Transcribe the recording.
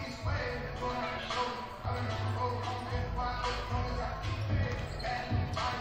I've been on the road, I'm getting wide open, I keep it, and